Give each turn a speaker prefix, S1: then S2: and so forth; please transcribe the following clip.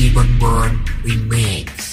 S1: Demon Bonbon Remains.